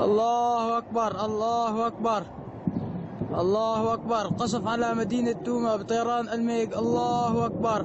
الله أكبر الله أكبر الله أكبر. قصف على مدينة توما بطيران الميغ الله أكبر.